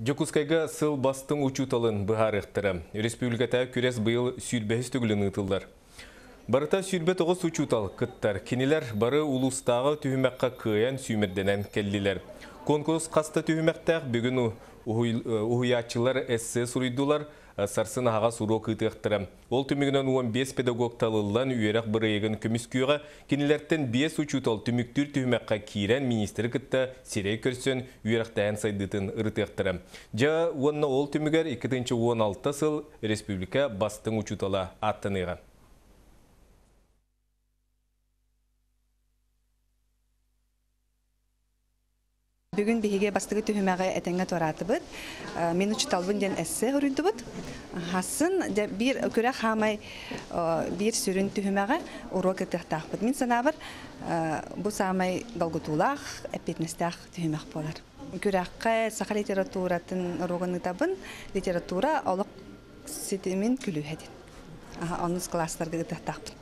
Жокускайга сыл бастың учуталын бұхарықтыры. Республиката күрес бұйыл сүйрбәхіс түгілін ұтылдар. Барыта сүйрбе тоғыз учутал кыттар. Кенелер бары улустағы түйімәққа кыян сүймерденен келділер. Конкурс қаста түйімәқтәқ бүгін ұхуячылар әссе сұрыйдулар сарсын аға суру кытықтыры. Ол түмігінен 15 педагог талылан үйерек бірейгін күміс күйіға кенелерттен 5 учутал түміктір түйімәққа кейрен министері кітті сирей көрсен үйерек дәйін сайдытын ұрытықтыры. Жа онына ол түмігер 2-16 сыл республика бастың учутала аттыныға. Бүгін биһиге бастыгы түһүмәгә этеңгә торатыбыт. Мен учталбын ден эссе хүрүндүбүт. Хасын бир көрә хамай бир сүрүн түһүмәгә урок этехтахбыт. Мин санабыр бу самай долгутулах эпетнестах түһүмәк болар. Көрәккә саха литературатын урогын табын литература олық ситемин күлү хәдин. Аха, онус класстарга этехтахбыт.